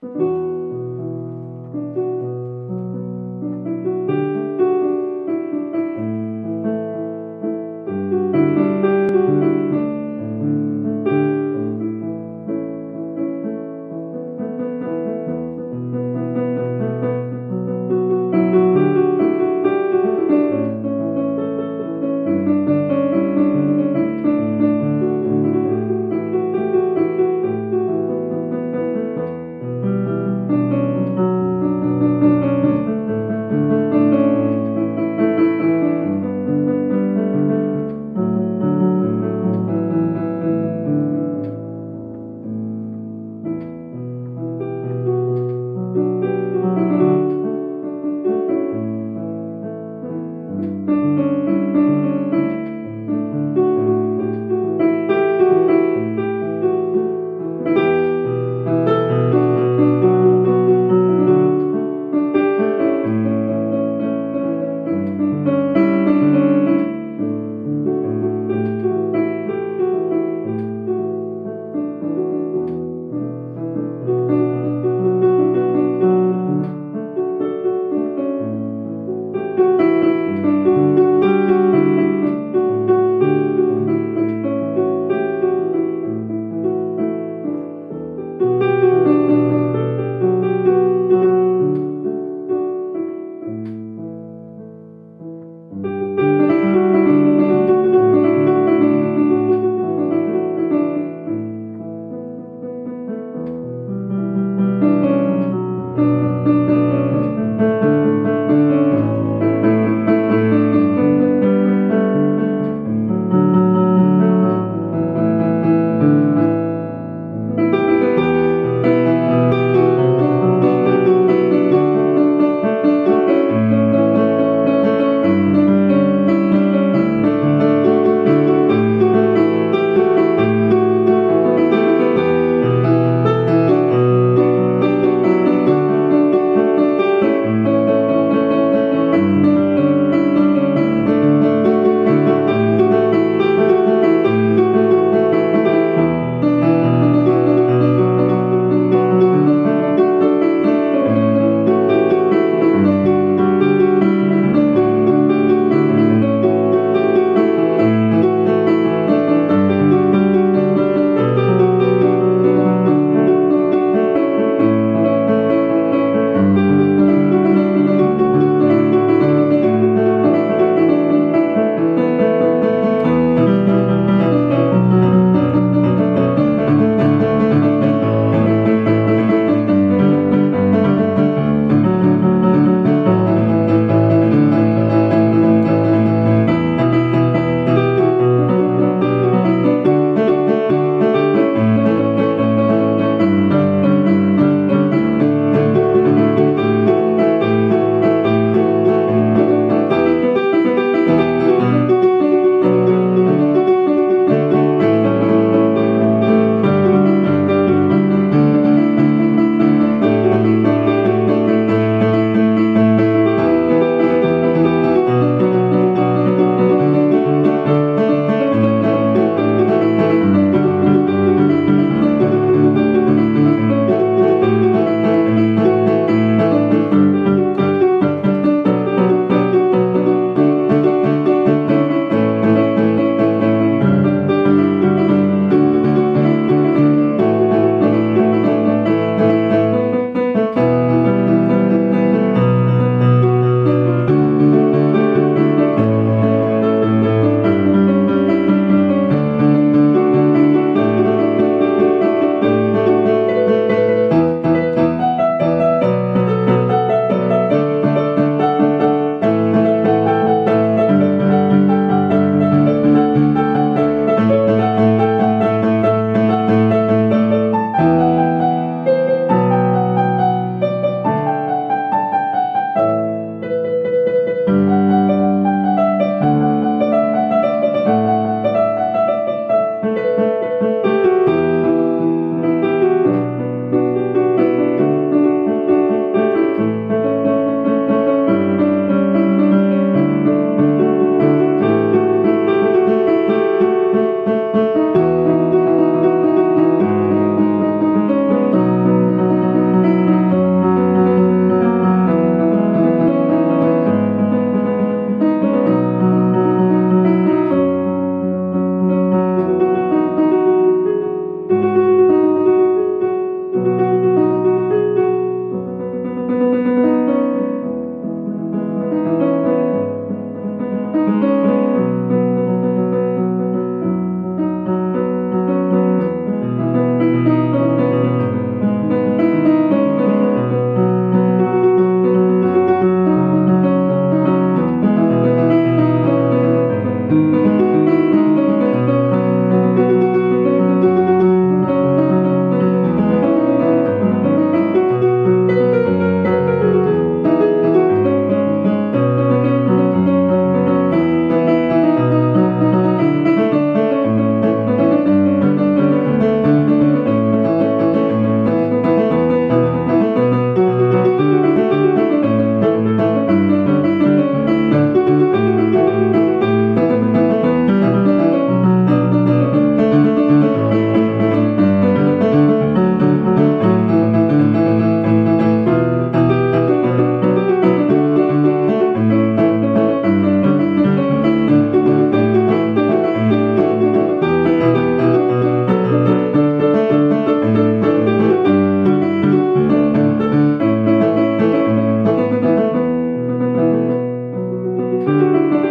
Música Música